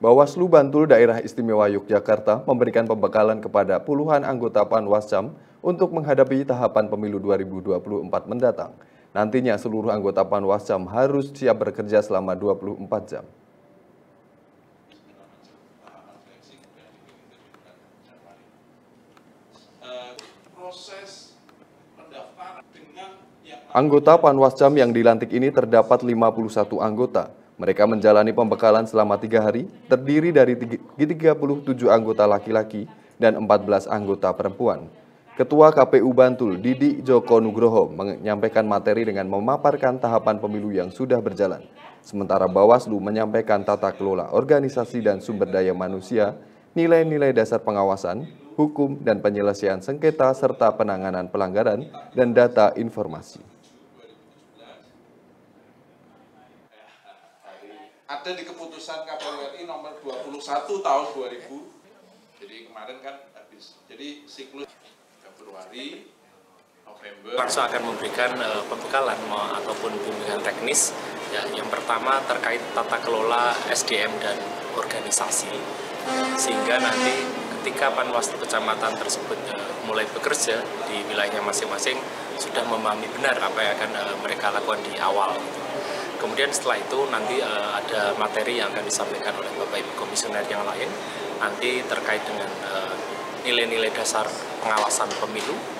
Bawaslu Bantul Daerah Istimewa Yogyakarta memberikan pembekalan kepada puluhan anggota Panwascam untuk menghadapi tahapan pemilu 2024 mendatang. Nantinya seluruh anggota Panwascam harus siap bekerja selama 24 jam. Anggota Panwascam yang dilantik ini terdapat 51 anggota, mereka menjalani pembekalan selama tiga hari, terdiri dari 37 anggota laki-laki dan 14 anggota perempuan. Ketua KPU Bantul, Didi Joko Nugroho, menyampaikan materi dengan memaparkan tahapan pemilu yang sudah berjalan. Sementara Bawaslu menyampaikan tata kelola organisasi dan sumber daya manusia, nilai-nilai dasar pengawasan, hukum dan penyelesaian sengketa serta penanganan pelanggaran dan data informasi. Ada di keputusan KPU RI nomor 21 tahun 2000. Jadi kemarin kan habis. Jadi siklus Februari, November. Langsung akan memberikan uh, pembekalan ataupun bimbingan teknis. Ya, yang pertama terkait tata kelola SDM dan organisasi. Sehingga nanti ketika Panwaslu kecamatan tersebut uh, mulai bekerja di wilayahnya masing-masing sudah memahami benar apa yang akan uh, mereka lakukan di awal. Kemudian setelah itu nanti uh, ada materi yang akan disampaikan oleh Bapak Ibu Komisioner yang lain nanti terkait dengan nilai-nilai uh, dasar pengawasan pemilu